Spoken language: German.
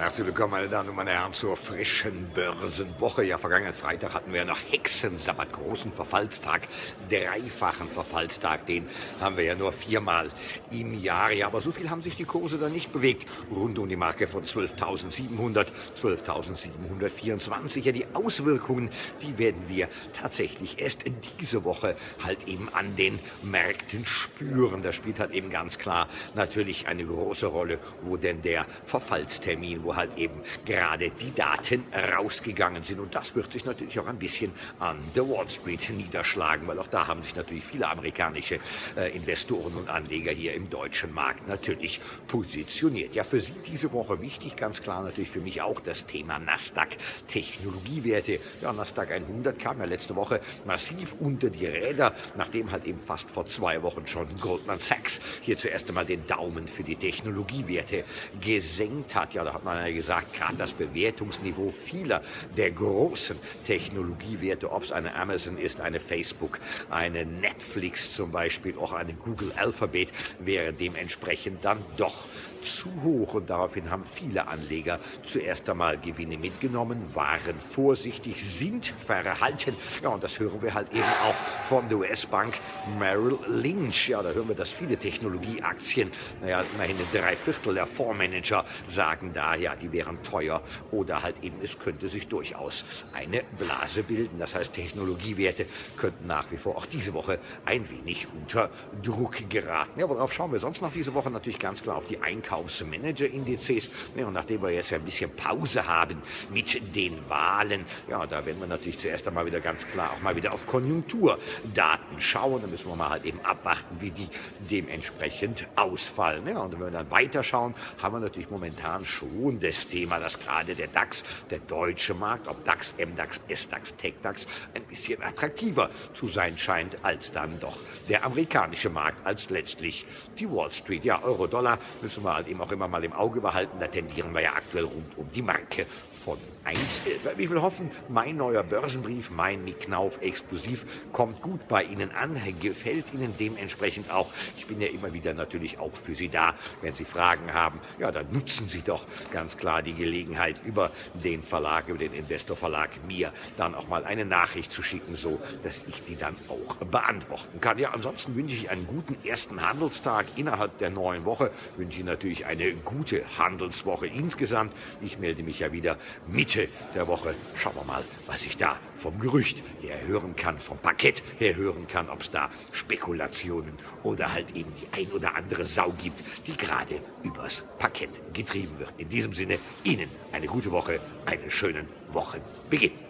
Herzlich willkommen, meine Damen und meine Herren, zur frischen Börsenwoche. Ja, vergangenen Freitag hatten wir noch Hexensabbat, großen Verfallstag, dreifachen Verfallstag. Den haben wir ja nur viermal im Jahr. Ja, aber so viel haben sich die Kurse da nicht bewegt. Rund um die Marke von 12.700, 12.724. Ja, die Auswirkungen, die werden wir tatsächlich erst diese Woche halt eben an den Märkten spüren. Da spielt halt eben ganz klar natürlich eine große Rolle, wo denn der Verfallstermin, wo halt eben gerade die Daten rausgegangen sind. Und das wird sich natürlich auch ein bisschen an der Wall Street niederschlagen, weil auch da haben sich natürlich viele amerikanische äh, Investoren und Anleger hier im deutschen Markt natürlich positioniert. Ja, für Sie diese Woche wichtig, ganz klar natürlich für mich auch das Thema Nasdaq Technologiewerte. Ja, Nasdaq 100 kam ja letzte Woche massiv unter die Räder, nachdem halt eben fast vor zwei Wochen schon Goldman Sachs hier zuerst einmal den Daumen für die Technologiewerte gesenkt hat. Ja, da hat man ja gesagt, gerade das Bewertungsniveau vieler der großen Technologiewerte, ob es eine Amazon ist, eine Facebook, eine Netflix zum Beispiel, auch eine Google Alphabet, wäre dementsprechend dann doch zu hoch. Und daraufhin haben viele Anleger zuerst einmal Gewinne mitgenommen, waren vorsichtig, sind verhalten. Ja, und das hören wir halt eben auch von der US-Bank Merrill Lynch. Ja, da hören wir, dass viele Technologieaktien, naja, immerhin ein Dreiviertel der Fondsmanager sagen da, ja, die wären teuer oder halt eben, es könnte sich durchaus eine Blase bilden. Das heißt, Technologiewerte könnten nach wie vor auch diese Woche ein wenig unter Druck geraten. Ja, worauf schauen wir sonst noch diese Woche? Natürlich ganz klar auf die Einkaufsmanager-Indizes. Ja, und nachdem wir jetzt ein bisschen Pause haben mit den Wahlen, ja, da werden wir natürlich zuerst einmal wieder ganz klar auch mal wieder auf Konjunkturdaten schauen. Da müssen wir mal halt eben abwarten, wie die dementsprechend ausfallen. Ja, und wenn wir dann weiterschauen, haben wir natürlich momentan schon das Thema, dass gerade der DAX, der deutsche Markt, ob DAX, MDAX, SDAX, TechDAX, ein bisschen attraktiver zu sein scheint als dann doch der amerikanische Markt, als letztlich die Wall Street. Ja, Euro-Dollar müssen wir halt eben auch immer mal im Auge behalten. Da tendieren wir ja aktuell rund um die Marke von 1,11. Ich will hoffen, mein neuer Börsenbrief, mein Mick Knauf exklusiv, kommt gut bei Ihnen an, gefällt Ihnen dementsprechend auch. Ich bin ja immer wieder natürlich auch für Sie da. Wenn Sie Fragen haben, ja, dann nutzen Sie doch ganz klar die Gelegenheit, über den Verlag, über den Investorverlag mir dann auch mal eine Nachricht zu schicken, so dass ich die dann auch beantworten kann. Ja, ansonsten wünsche ich einen guten ersten Handelstag innerhalb der neuen Woche. Wünsche Ihnen natürlich eine gute Handelswoche insgesamt. Ich melde mich ja wieder Mitte der Woche. Schauen wir mal, was ich da vom Gerücht her hören kann, vom Parkett her hören kann, ob es da Spekulationen oder halt eben die ein oder andere Sau gibt, die gerade übers Parkett getrieben wird. In diesem Sinne, Ihnen eine gute Woche, einen schönen Wochenbeginn.